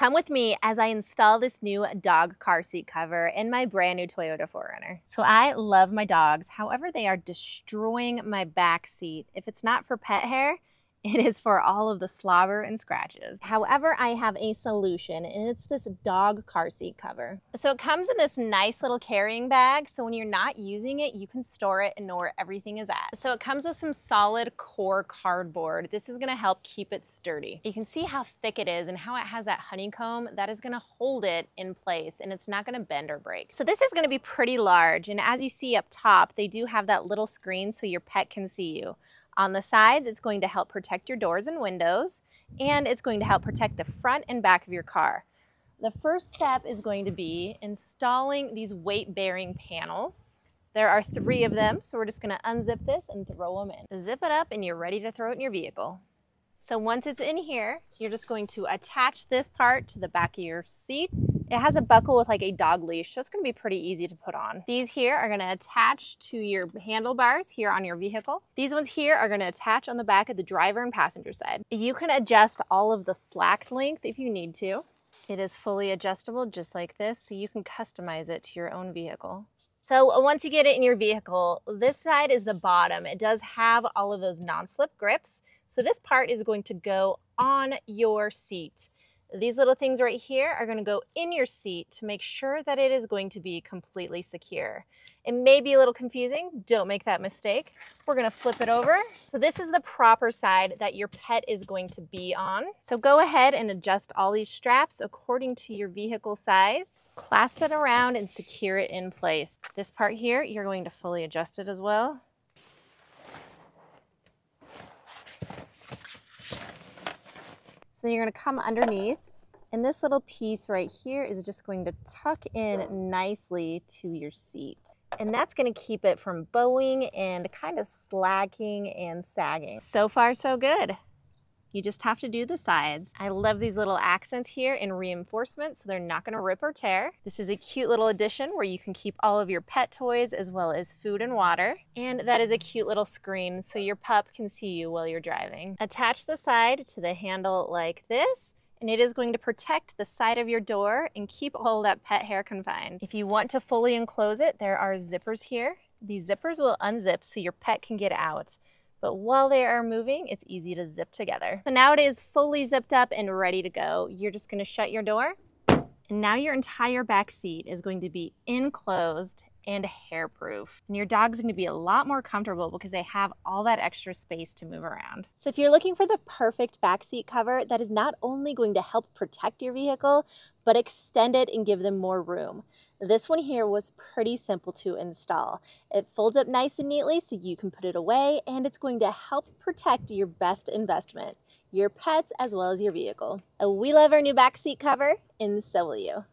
Come with me as I install this new dog car seat cover in my brand new Toyota 4Runner. So I love my dogs. However, they are destroying my back seat. If it's not for pet hair, it is for all of the slobber and scratches. However, I have a solution and it's this dog car seat cover. So it comes in this nice little carrying bag. So when you're not using it, you can store it and know where everything is at. So it comes with some solid core cardboard. This is gonna help keep it sturdy. You can see how thick it is and how it has that honeycomb that is gonna hold it in place and it's not gonna bend or break. So this is gonna be pretty large. And as you see up top, they do have that little screen so your pet can see you. On the sides, it's going to help protect your doors and windows, and it's going to help protect the front and back of your car. The first step is going to be installing these weight-bearing panels. There are three of them, so we're just gonna unzip this and throw them in. Zip it up and you're ready to throw it in your vehicle. So once it's in here, you're just going to attach this part to the back of your seat it has a buckle with like a dog leash, so it's gonna be pretty easy to put on. These here are gonna attach to your handlebars here on your vehicle. These ones here are gonna attach on the back of the driver and passenger side. You can adjust all of the slack length if you need to. It is fully adjustable just like this, so you can customize it to your own vehicle. So once you get it in your vehicle, this side is the bottom. It does have all of those non-slip grips. So this part is going to go on your seat. These little things right here are gonna go in your seat to make sure that it is going to be completely secure. It may be a little confusing, don't make that mistake. We're gonna flip it over. So this is the proper side that your pet is going to be on. So go ahead and adjust all these straps according to your vehicle size. Clasp it around and secure it in place. This part here, you're going to fully adjust it as well. So then you're gonna come underneath and this little piece right here is just going to tuck in nicely to your seat. And that's gonna keep it from bowing and kind of slacking and sagging. So far, so good. You just have to do the sides. I love these little accents here in reinforcement so they're not gonna rip or tear. This is a cute little addition where you can keep all of your pet toys as well as food and water. And that is a cute little screen so your pup can see you while you're driving. Attach the side to the handle like this and it is going to protect the side of your door and keep all that pet hair confined. If you want to fully enclose it, there are zippers here. These zippers will unzip so your pet can get out but while they are moving, it's easy to zip together. So now it is fully zipped up and ready to go. You're just gonna shut your door, and now your entire back seat is going to be enclosed and hairproof. And your dog's gonna be a lot more comfortable because they have all that extra space to move around. So if you're looking for the perfect backseat cover that is not only going to help protect your vehicle, but extend it and give them more room. This one here was pretty simple to install. It folds up nice and neatly so you can put it away and it's going to help protect your best investment, your pets as well as your vehicle. Uh, we love our new backseat cover and so will you.